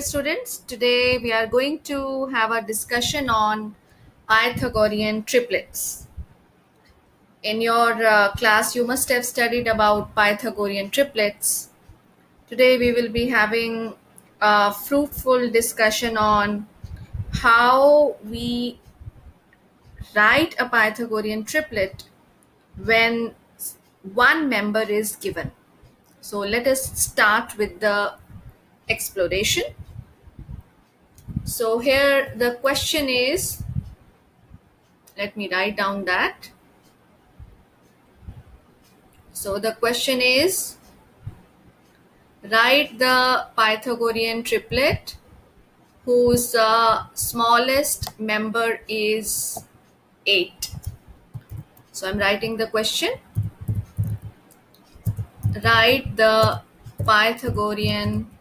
Students, today we are going to have a discussion on Pythagorean triplets. In your uh, class, you must have studied about Pythagorean triplets. Today we will be having a fruitful discussion on how we write a Pythagorean triplet when one member is given. So let us start with the exploration. So here the question is, let me write down that. So the question is, write the Pythagorean triplet whose uh, smallest member is 8. So I'm writing the question. Write the Pythagorean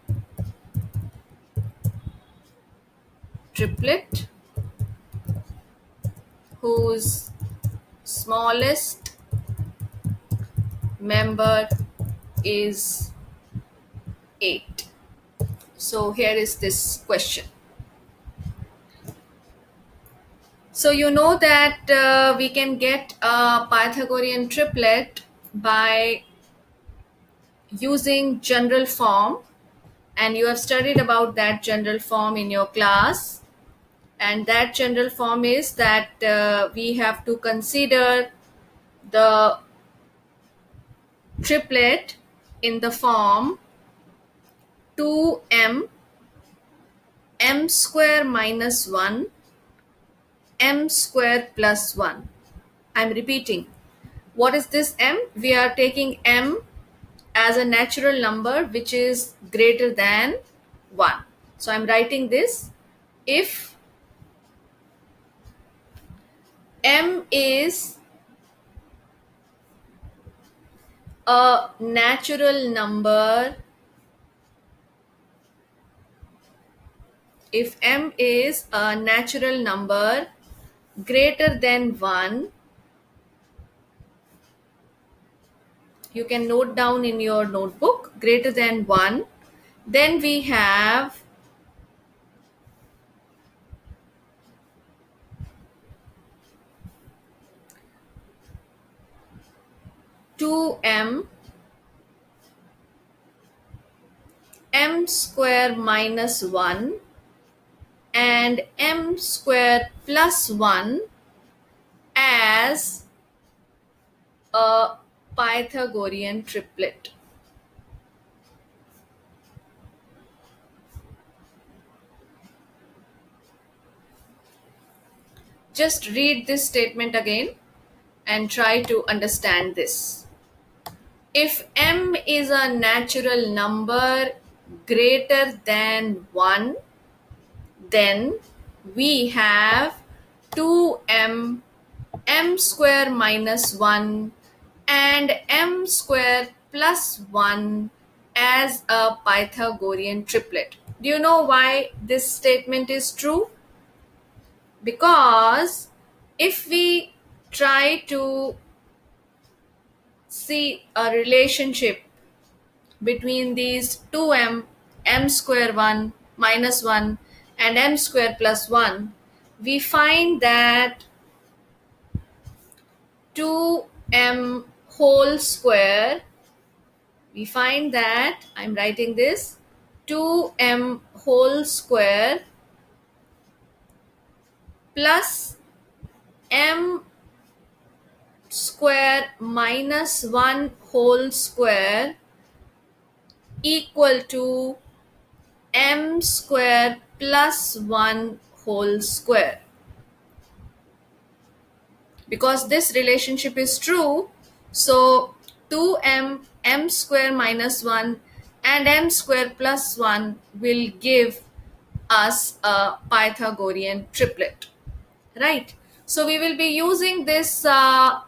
triplet whose smallest member is 8. So here is this question. So you know that uh, we can get a Pythagorean triplet by using general form and you have studied about that general form in your class and that general form is that uh, we have to consider the triplet in the form 2m m square minus 1 m square plus 1 i'm repeating. What is this m? We are taking m as a natural number which is greater than 1 so i'm writing this. If M is a natural number. If m is a natural number greater than 1 you can note down in your notebook greater than 1 then we have 2m m square minus 1 and m square plus 1 as a Pythagorean triplet. Just read this statement again and try to understand this. If m is a natural number greater than 1, then we have 2m m square minus 1 and m square plus 1 as a Pythagorean triplet. Do you know why this statement is true? Because if we try to see a relationship between these 2m m square 1 minus 1 and m square plus 1 we find that 2m whole square we find that I'm writing this 2m whole square plus m square minus 1 whole square equal to m square plus 1 whole square. Because this relationship is true, so 2m m square minus 1 and m square plus 1 will give us a Pythagorean triplet. Right? So we will be using this uh,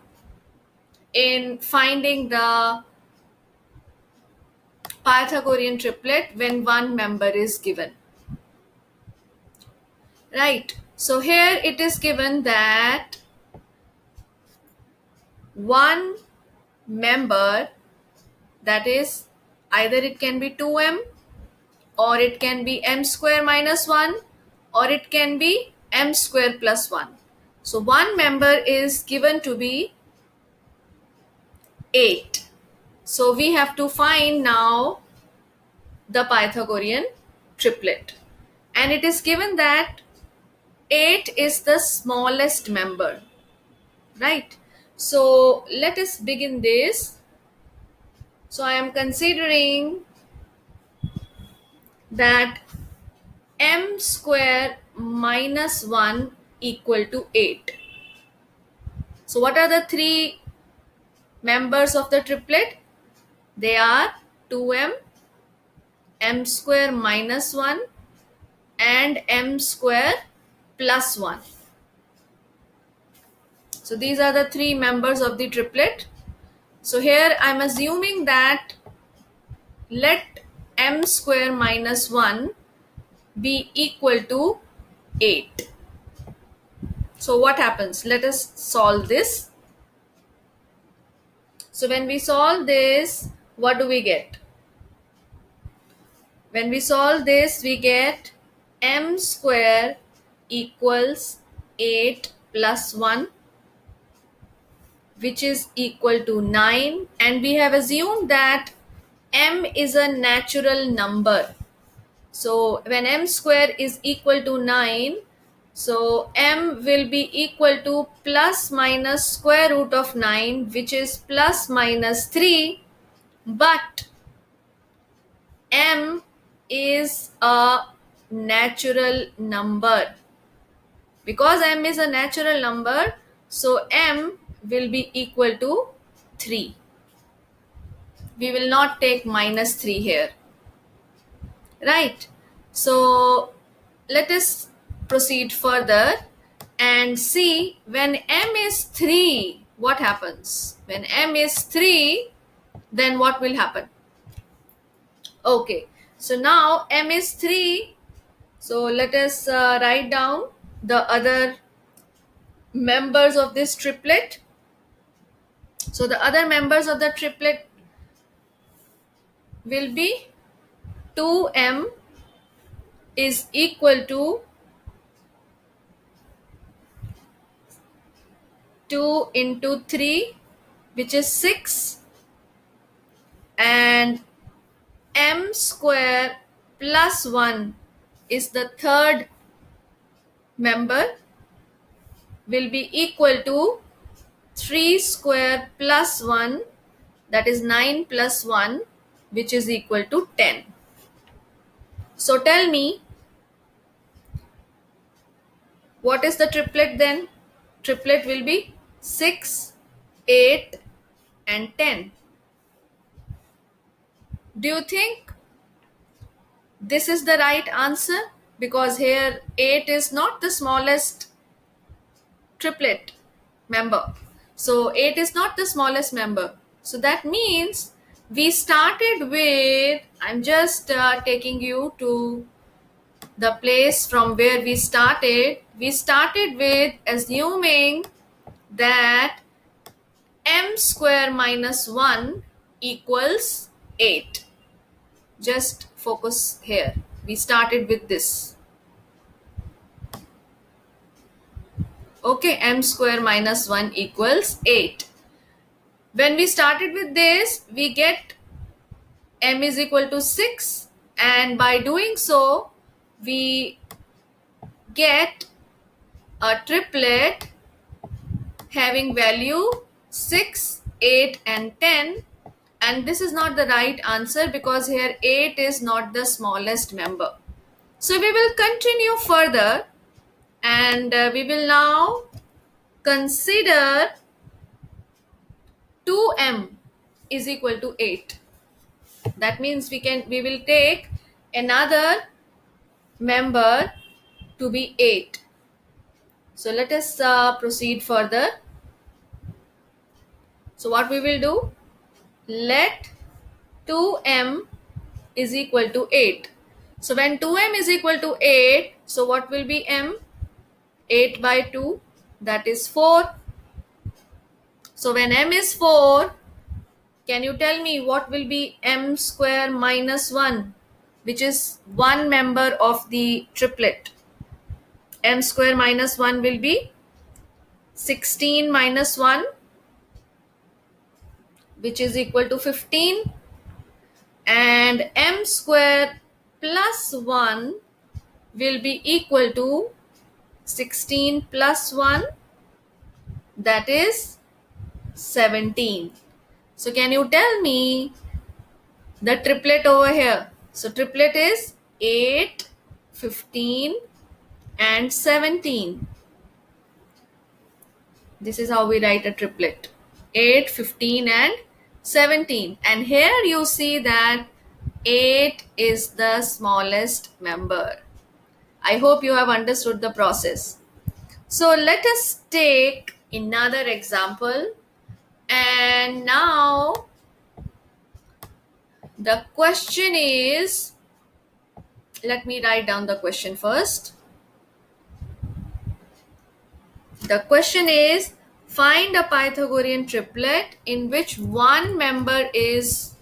in finding the Pythagorean triplet when one member is given. Right. So here it is given that one member that is either it can be 2m or it can be m square minus 1 or it can be m square plus 1. So one member is given to be 8. So we have to find now the Pythagorean triplet. And it is given that 8 is the smallest member. Right? So let us begin this. So I am considering that m square minus 1 equal to 8. So what are the three members of the triplet? They are 2m, m square minus 1 and m square plus 1. So these are the three members of the triplet. So here I'm assuming that let m square minus 1 be equal to 8. So what happens? Let us solve this. So when we solve this, what do we get? When we solve this, we get m square equals 8 plus 1 which is equal to 9 and we have assumed that m is a natural number. So when m square is equal to 9, so m will be equal to plus minus square root of 9 which is plus minus 3 but m is a natural number. Because m is a natural number, so m will be equal to 3 we will not take minus 3 here. Right? So let us proceed further and see when m is 3 what happens? When m is 3 then what will happen? Okay so now m is 3 so let us uh, write down the other members of this triplet. So the other members of the triplet will be 2m is equal to 2 into 3 which is 6 and m square plus 1 is the third member will be equal to 3 square plus 1 that is 9 plus 1 which is equal to 10. So tell me, what is the triplet then? Triplet will be 6, 8 and 10. Do you think this is the right answer? Because here 8 is not the smallest triplet member. So 8 is not the smallest member. So that means we started with i'm just uh, taking you to the place from where we started we started with assuming that m square minus 1 equals 8 just focus here. We started with this. Okay m square minus 1 equals 8 when we started with this, we get m is equal to 6 and by doing so, we get a triplet having value 6, 8 and 10 and this is not the right answer because here 8 is not the smallest member. So we will continue further and uh, we will now consider 2m is equal to 8 that means we can we will take another member to be 8 so let us uh, proceed further so what we will do let 2m is equal to 8 so when 2m is equal to 8 so what will be m 8 by 2 that is 4 so when m is 4, can you tell me what will be m square minus 1? which is one member of the triplet. M square minus 1 will be 16 minus 1 which is equal to 15 and m square plus 1 will be equal to 16 plus 1 that is 17. So can you tell me the triplet over here? So triplet is 8, 15 and 17. This is how we write a triplet. 8, 15 and 17. And here you see that 8 is the smallest member. I hope you have understood the process. So let us take another example. And now the question is, let me write down the question first. The question is, find a Pythagorean triplet in which one member is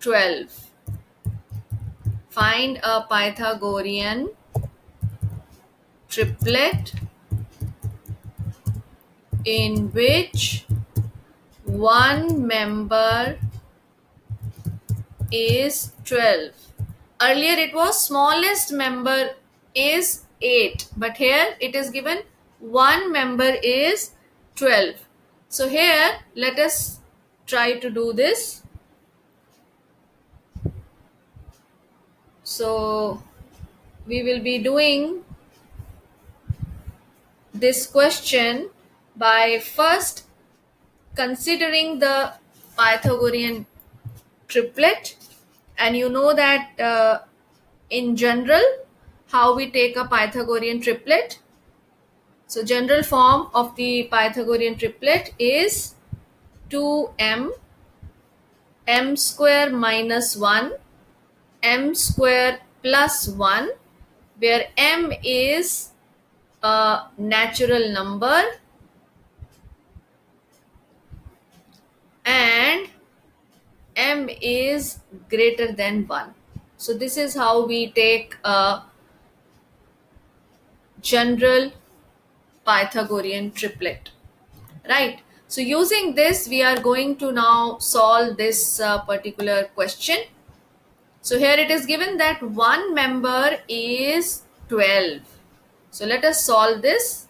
12. Find a Pythagorean triplet in which one member is 12. Earlier it was smallest member is 8 but here it is given one member is 12. So here let us try to do this. So we will be doing this question by first considering the Pythagorean triplet and you know that uh, in general how we take a Pythagorean triplet. So general form of the Pythagorean triplet is 2m m square minus 1 m square plus 1 where m is a natural number and m is greater than 1. So this is how we take a general Pythagorean triplet. Right. So using this, we are going to now solve this uh, particular question. So here it is given that one member is 12. So let us solve this.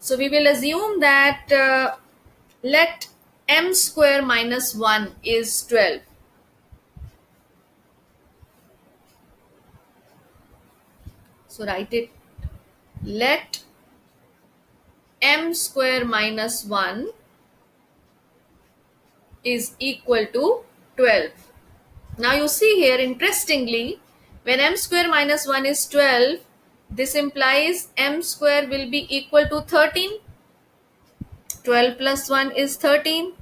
So we will assume that uh, let m square minus 1 is 12. So write it. Let m square minus 1 is equal to 12. Now you see here interestingly when m square minus 1 is 12 this implies m square will be equal to 13 12 plus 1 is 13.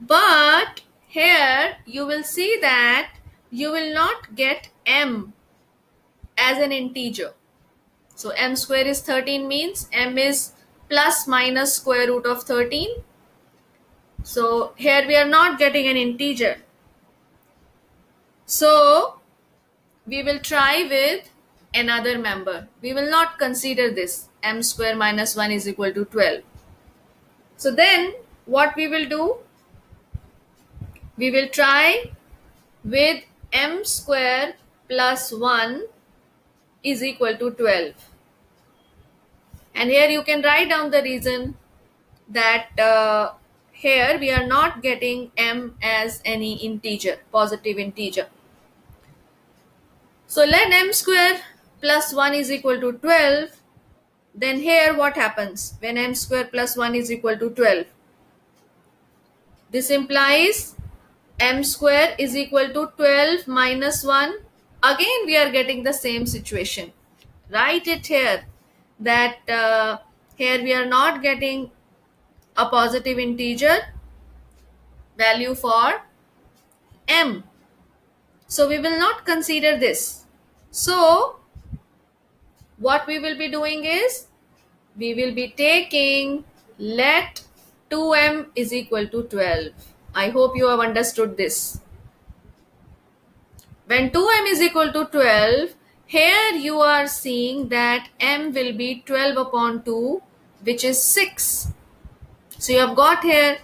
But here you will see that you will not get m as an integer. So m square is 13 means m is plus minus square root of 13. So here we are not getting an integer. So we will try with another member. We will not consider this m square minus 1 is equal to 12. So then what we will do? We will try with m square plus 1 is equal to 12. And here you can write down the reason that uh, here we are not getting m as any integer, positive integer. So let m square plus 1 is equal to 12 then here what happens when m square plus 1 is equal to 12? This implies m square is equal to 12 minus 1. Again we are getting the same situation. Write it here that uh, here we are not getting a positive integer value for m. So we will not consider this. So what we will be doing is we will be taking let 2m is equal to 12. I hope you have understood this. when 2m is equal to 12, here you are seeing that m will be 12 upon 2, which is 6. So you have got here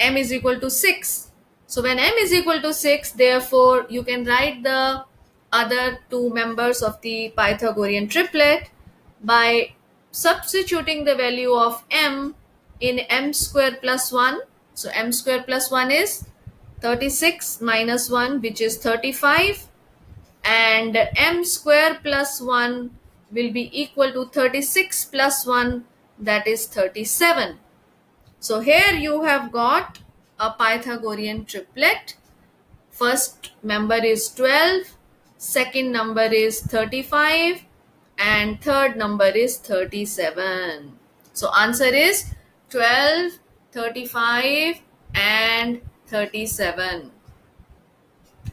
m is equal to 6. So when m is equal to 6, therefore you can write the other two members of the Pythagorean triplet by substituting the value of m in m square plus 1. So m square plus 1 is 36 minus 1 which is 35 and m square plus 1 will be equal to 36 plus 1 that is 37. So here you have got a Pythagorean triplet. First member is 12, second number is 35 and third number is 37. So answer is 12, 35 and 37.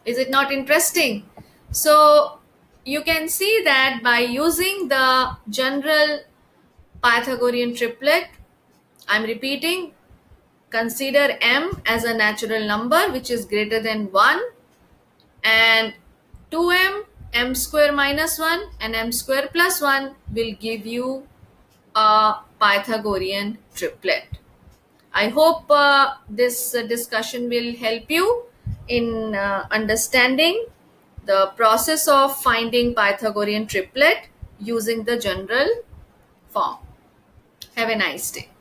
Is it not interesting? So you can see that by using the general Pythagorean triplet, I'm repeating, consider m as a natural number which is greater than 1 and 2m, m square minus 1 and m square plus 1 will give you a Pythagorean triplet. I hope uh, this uh, discussion will help you in uh, understanding the process of finding Pythagorean triplet using the general form. Have a nice day.